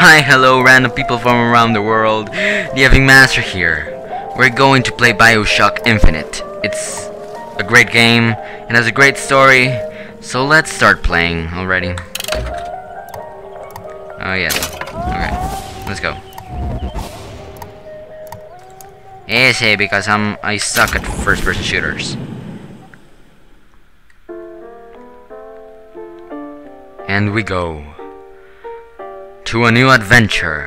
Hi, hello, random people from around the world. The Effing Master here. We're going to play Bioshock Infinite. It's a great game, it has a great story, so let's start playing already. Oh, yes. Okay, let's go. Easy, because I'm I suck at first-person shooters. And we go to a new adventure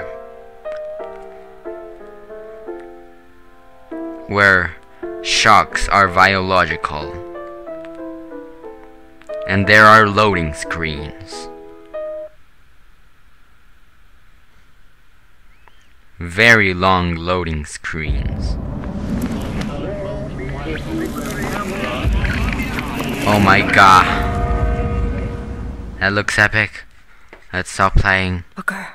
where shocks are biological and there are loading screens. Very long loading screens. Oh my god. That looks epic. Let's stop playing. Booker,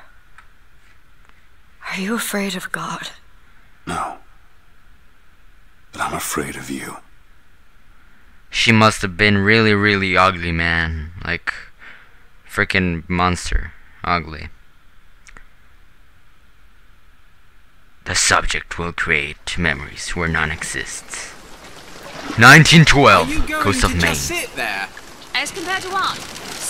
are you afraid of God? No. But I'm afraid of you. She must have been really, really ugly, man. Like, freaking monster. Ugly. The subject will create memories where none exists. 1912, Are you going Coast to of Maine. just sit there? As compared to what?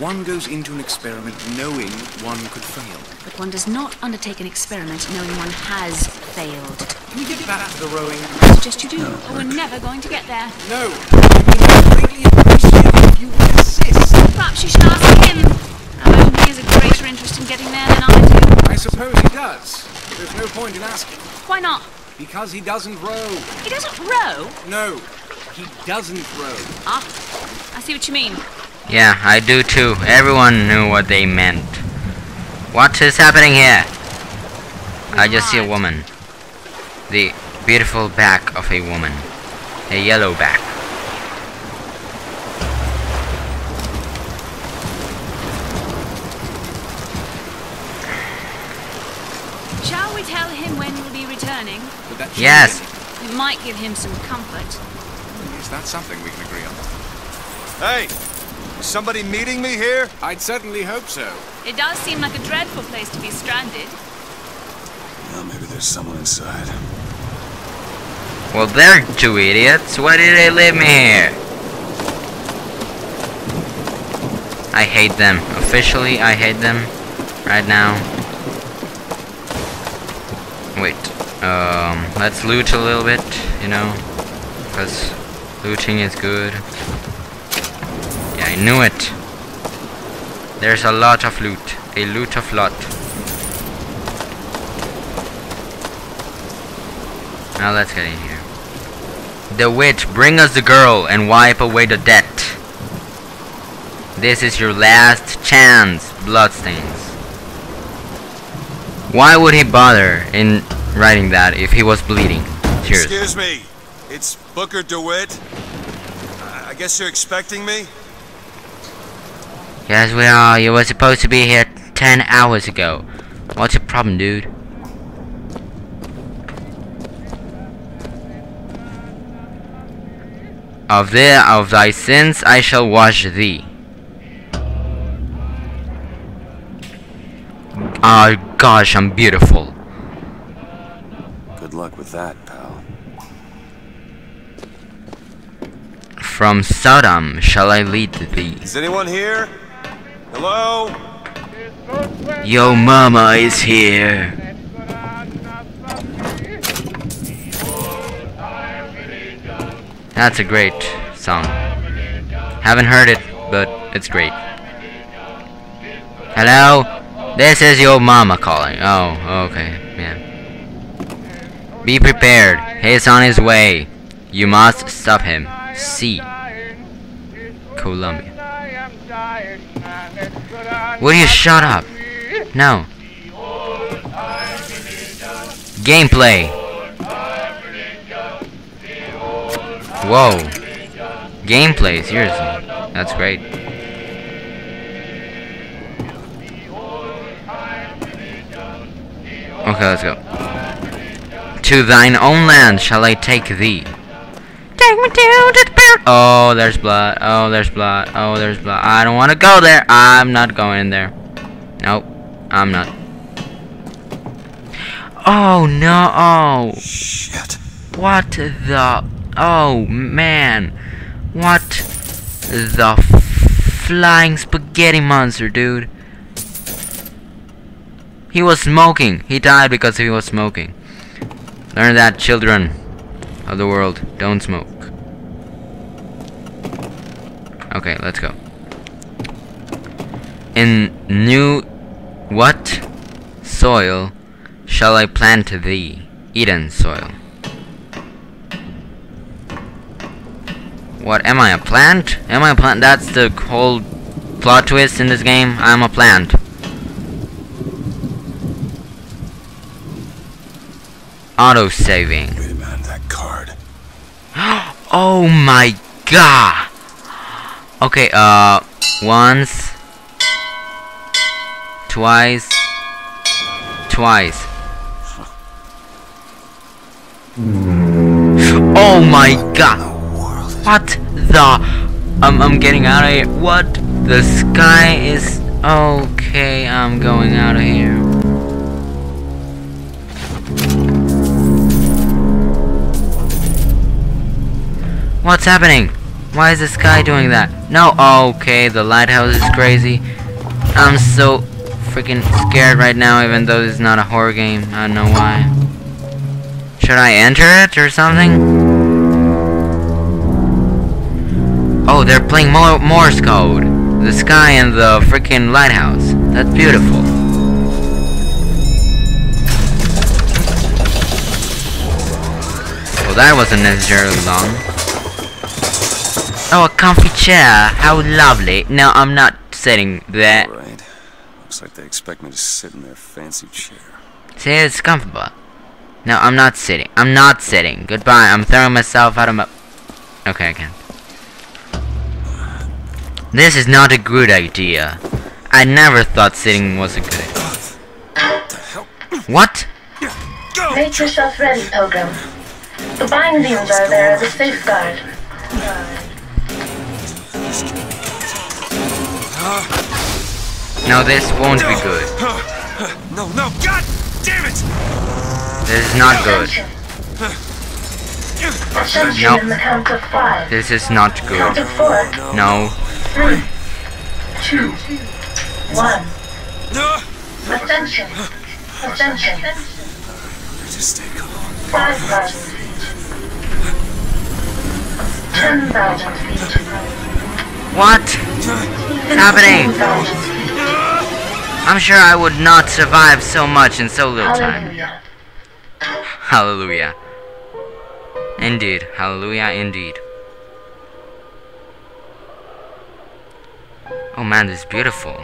One goes into an experiment knowing one could fail. But one does not undertake an experiment knowing one has failed. Can we get back to the rowing? I suggest you do, or we're never going to get there. No. I would greatly appreciate if you would insist. Perhaps you should ask him. I know he has a greater interest in getting there than I do. I suppose he does. There's no point in asking. Why not? Because he doesn't row. He doesn't row. No. He doesn't row. Ah, I see what you mean. Yeah, I do too. Everyone knew what they meant. What is happening here? I just see a woman. The beautiful back of a woman. A yellow back. Shall we tell him when we'll be returning? Would that change Yes. It might give him some comfort. Is that something we can agree on? Hey! Is somebody meeting me here? I'd certainly hope so. It does seem like a dreadful place to be stranded. Well, maybe there's someone inside. Well, they're two idiots. Why did they leave me here? I hate them. Officially, I hate them. Right now. Wait. Um, let's loot a little bit, you know? Because looting is good. I knew it. There's a lot of loot. A loot of lot. Now let's get in here. DeWitt, bring us the girl and wipe away the debt. This is your last chance, Bloodstains. Why would he bother in writing that if he was bleeding? Seriously. Excuse me. It's Booker DeWitt. I guess you're expecting me? Yes, we are. You were supposed to be here 10 hours ago. What's your problem, dude? Of the of thy sins I shall wash thee. Oh gosh, I'm beautiful. Good luck with that, pal. From Sodom shall I lead thee. Is anyone here? Hello? Yo mama is here. That's a great song. Haven't heard it, but it's great. Hello? This is your mama calling. Oh, okay, yeah. Be prepared. He's on his way. You must stop him. C. Columbia. Will you shut up? No. Gameplay. Whoa. Gameplay, seriously. That's great. Okay, let's go. To thine own land shall I take thee. Take me to the Oh, there's blood. Oh, there's blood. Oh, there's blood. I don't want to go there. I'm not going in there. Nope. I'm not. Oh, no. Oh. Shit. What the... Oh, man. What the flying spaghetti monster, dude? He was smoking. He died because he was smoking. Learn that, children of the world. Don't smoke. Okay, let's go. In new... What? Soil shall I plant thee? Eden soil. What, am I a plant? Am I a plant? That's the whole plot twist in this game. I'm a plant. Auto saving. Wait a minute, that card. Oh my god! Okay, uh, once, twice, twice. Oh my god! What the? I'm, I'm getting out of here. What? The sky is. Okay, I'm going out of here. What's happening? Why is this guy doing that? No, oh, okay, the lighthouse is crazy. I'm so freaking scared right now, even though this is not a horror game. I don't know why. Should I enter it or something? Oh, they're playing Mor Morse code. The sky and the freaking lighthouse. That's beautiful. Well, that wasn't necessarily long. Oh, a comfy chair. How lovely. No, I'm not sitting there. Alright. Looks like they expect me to sit in their fancy chair. See, it's comfortable. No, I'm not sitting. I'm not sitting. Goodbye. I'm throwing myself out of my... Okay, I can't. This is not a good idea. I never thought sitting was a good idea. What? Make yourself ready, Pilgrim. The bindings are there as a safeguard. No, this won't be good. No, no, god damn it! This is not good. Attention Nope. in the count of five. This is not Count good. of four, No. three, two, one. No! Attention. Attention. Just stay calm. Five thousand feet. Ten thousand feet. What? Happening? I'm sure I would not survive so much in so little time. Hallelujah. Hallelujah. Indeed. Hallelujah indeed. Oh man, this is beautiful.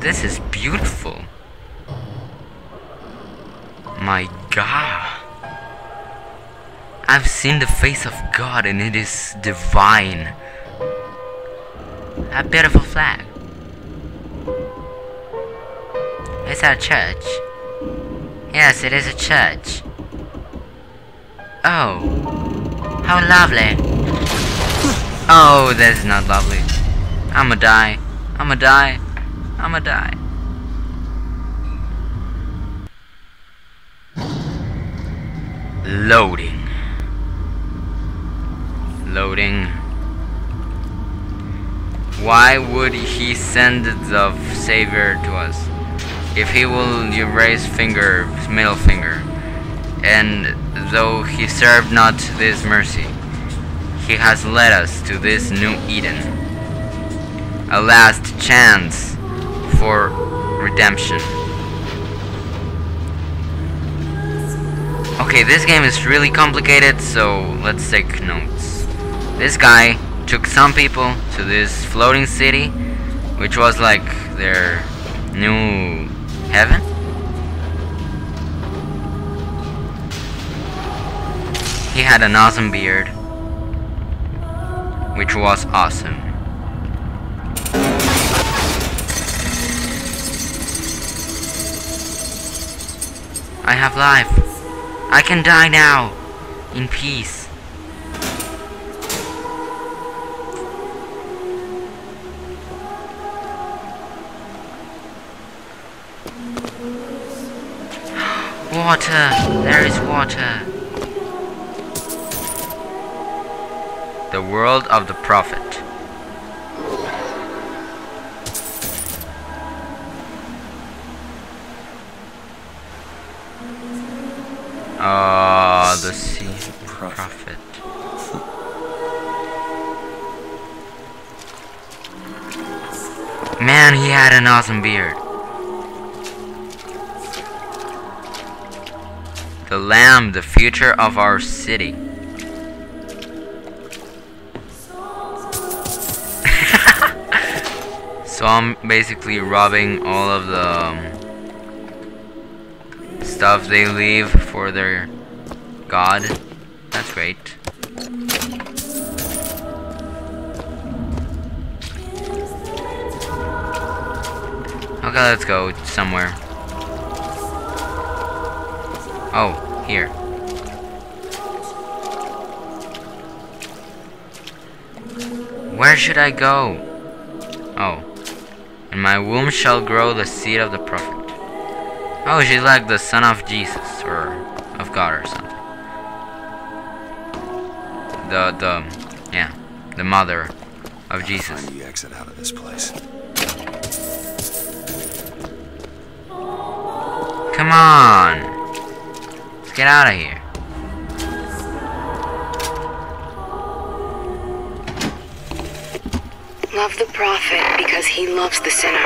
This is beautiful. My God. I've seen the face of God and it is divine. A beautiful flag. Is that a church? Yes, it is a church. Oh. How lovely. Oh, that's not lovely. I'ma die. I'ma die. I'ma die. Loading. Loading. Why would he send the savior to us? If he will erase finger, middle finger, and though he served not this mercy, he has led us to this new Eden, a last chance for redemption. Okay, this game is really complicated, so let's take notes. This guy took some people to this floating city, which was like their new heaven. He had an awesome beard, which was awesome. I have life. I can die now, in peace. Water! There is water! The world of the prophet. Ah, the sea prophet. Man, he had an awesome beard. The lamb, the future of our city. so I'm basically robbing all of the um, stuff they leave for their god. That's great. Okay, let's go somewhere. Oh, here. Where should I go? Oh. In my womb shall grow the seed of the prophet. Oh, she's like the son of Jesus, or of God or something. The, the, yeah, the mother of Jesus. Find the exit out of this place. Come on! Let's get out of here. Love the prophet because he loves the sinner.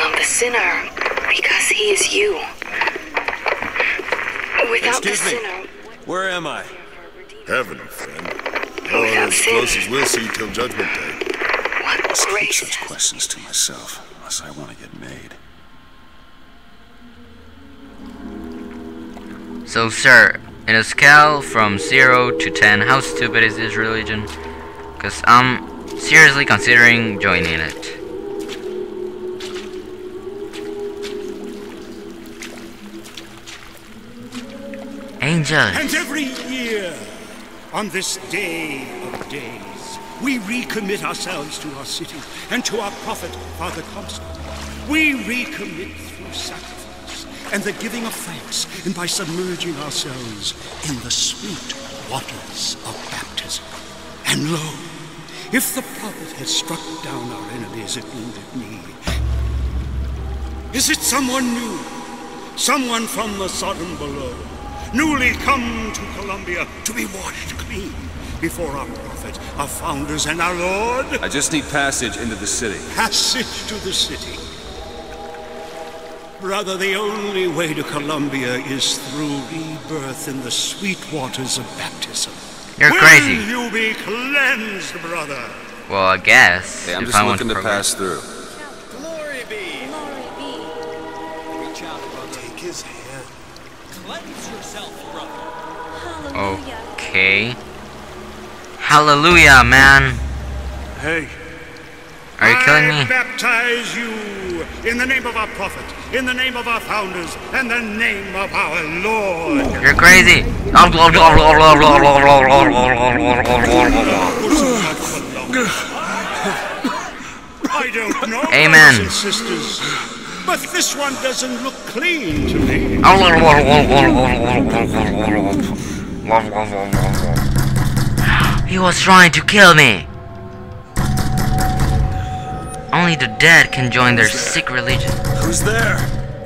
Love the sinner because he is you. Without the me. sinner, Where am I? Heaven, friend. Hell Without as close as we'll see till Judgment Day. what Keep grace such questions to myself, unless I want to get made. So, sir, in a scale from 0 to 10, how stupid is this religion? Because I'm seriously considering joining it. Angel! And every year, on this day of days, we recommit ourselves to our city and to our prophet, Father Comstock. We recommit through sacrifice and the giving of thanks, and by submerging ourselves in the sweet waters of baptism. And lo, if the prophet has struck down our enemies at wounded knee, is it someone new? Someone from the Sodom below, newly come to Columbia to be washed clean before our prophet, our founders, and our Lord? I just need passage into the city. Passage to the city. Brother, the only way to Columbia is through rebirth in the sweet waters of baptism. You're Will crazy. you be cleansed, brother? Well, I guess. Hey, I'm if just I looking to progress. pass through. Glory be. Glory be. Reach out, brother. Take his hand. Cleanse yourself, brother. Hallelujah. Okay. Hallelujah, man. Hey, Are you killing I me? baptize you in the name of our prophet, in the name of our founders, and the name of our Lord. You're crazy. I don't know, Amen. sisters, but this one doesn't look clean to me. He was trying to kill me. Only the dead can join their sick religion. Who's there?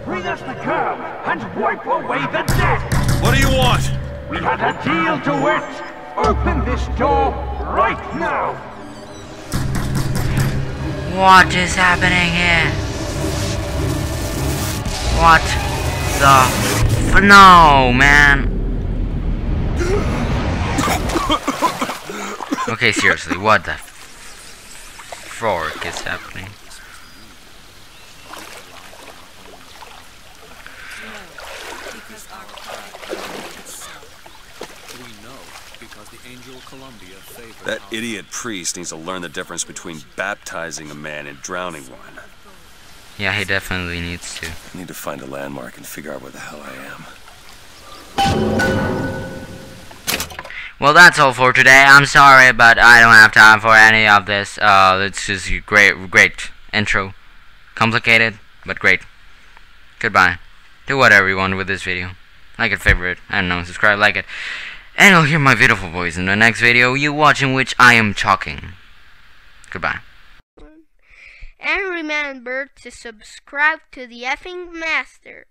Bring us the curb and wipe away the dead. What do you want? We had a deal to it. Open this door right now. What is happening here? What the f- no, man. Okay, seriously, what the fork is happening? Angel Columbia favor That idiot priest needs to learn the difference between baptizing a man and drowning one. Yeah, he definitely needs to. I need to find a landmark and figure out where the hell I am. Well, that's all for today. I'm sorry, but I don't have time for any of this. Uh, it's just a great, great intro. Complicated, but great. Goodbye. Do whatever you want with this video. Like it, favorite, I don't know, subscribe, like it. And you'll hear my beautiful voice in the next video you watch in which I am talking. Goodbye. And remember to subscribe to the effing master.